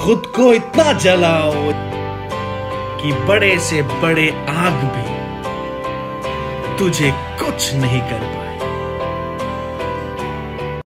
खुद को इतना जलाओ कि बड़े से बड़े आग भी तुझे कुछ नहीं कर पाए।